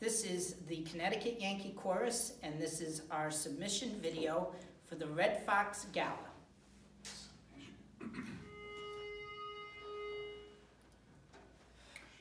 This is the Connecticut Yankee Chorus, and this is our submission video for the Red Fox Gala.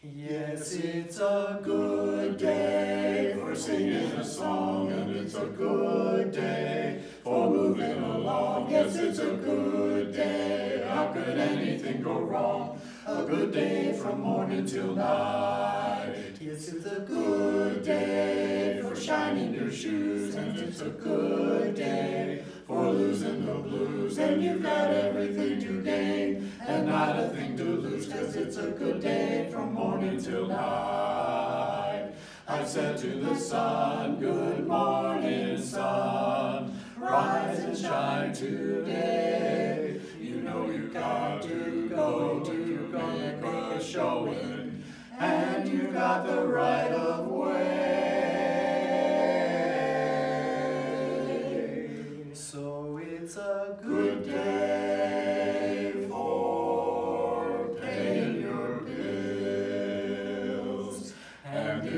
Yes, it's a good day for singing a song, and it's a good day for moving along. Yes, it's a good day. How could anything go wrong? A good day from morning till night. Yes, it's a good day for shining your shoes, and it's a good day for losing the blues. And you've got everything to gain and not a thing to lose, cause it's a good day from morning till night. I said to the sun, good morning, sun, rise and shine today. You know you've got to go to make a showing, and you've got the right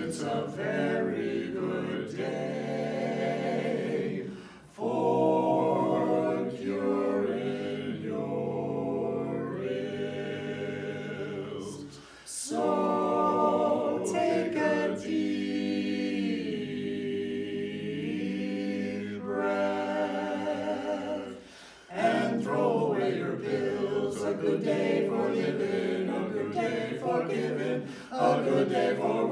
it's a very good day for living, a good day for giving, a good day for